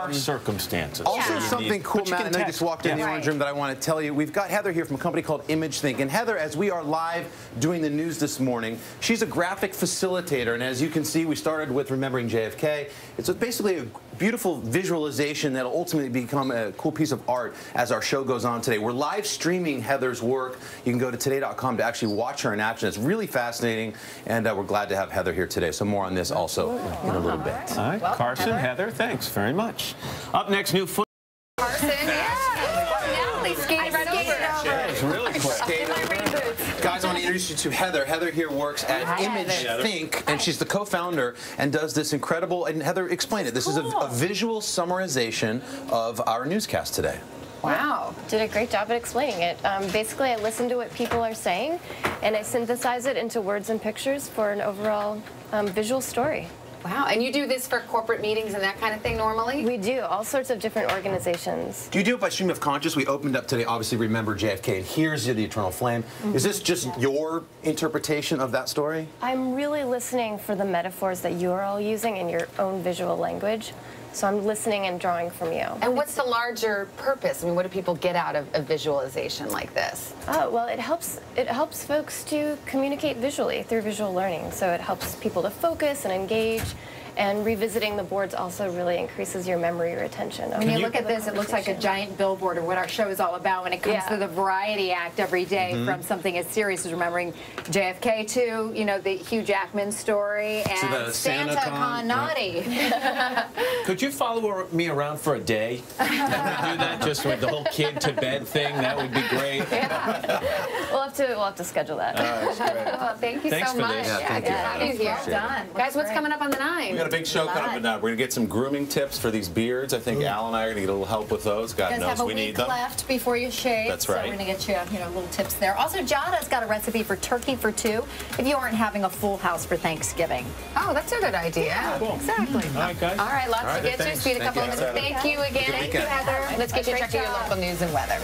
are circumstances. Also, You something cool, Matt, can and I just walked in the Yeah. orange room that I want to tell you. We've got Heather here from a company called Image Think. And Heather, as we are live doing the news this morning, she's a graphic facilitator. And as you can see, we started with Remembering JFK. It's basically a beautiful visualization that'll ultimately become a cool piece of art as our show goes on today. We're live streaming Heather's work. You can go to today.com to actually watch her in action. It's really fascinating, and uh, we're glad to have Heather here today. So more on this also in a little bit. All right, Well, Carson, Heather. Heather, thanks very much. Up next, new foot. Carson, yeah. Natalie skated right over. It's really quick. Skate over. Guys, I want to introduce you to Heather. Heather here works at Hi, Image Heather. Think, and she's the co-founder and does this incredible. And Heather, explain it. This is a, a visual summarization of our newscast today. Wow. did a great job at explaining it. Um, basically, I listen to what people are saying, and I synthesize it into words and pictures for an overall um, visual story. Wow. And you do this for corporate meetings and that kind of thing normally? We do all sorts of different organizations. Do you do it by stream of conscious? We opened up today, obviously, remember JFK, and here's the Eternal Flame. Mm-hmm. Is this just your interpretation of that story? I'm really listening for the metaphors that you're all using in your own visual language. So I'm listening and drawing from you. And what's the larger purpose? I mean, what do people get out of a visualization like this? Oh, well, it helps it helps folks to communicate visually through visual learning. So it helps people to focus and engage. And revisiting the boards also really increases your memory retention. When you, you look at this, it looks like a giant billboard of what our show is all about when it comes yeah. to the Variety Act every day, mm -hmm. from something as serious as remembering JFK to, you know, the Hugh Jackman story and Santa, Santa Con Naughty. Yeah. Could you follow me around for a day? do that just with the whole kid to bed thing? That would be great. Yeah. we'll, have to, we'll have to schedule that. Well, thank you Thanks so much. This. Yeah, thank yeah, you. Have you. Done. Guys, what's coming up on the nine? A big show coming up, we're gonna get some grooming tips for these beards. I think Al and I are gonna get a little help with those. God guys knows have a we week need them. left before you shave. That's So right. we're gonna get you, you know, little tips there. Also, Giada's got a recipe for turkey for two if you aren't having a full house for Thanksgiving. Oh, that's a good idea. Exactly. All right, guys. All right, lots All right, to get to. Speed a Thank couple you. of minutes. Thank you again. Good weekend. Heather. Let's get you Great checking your local news and weather.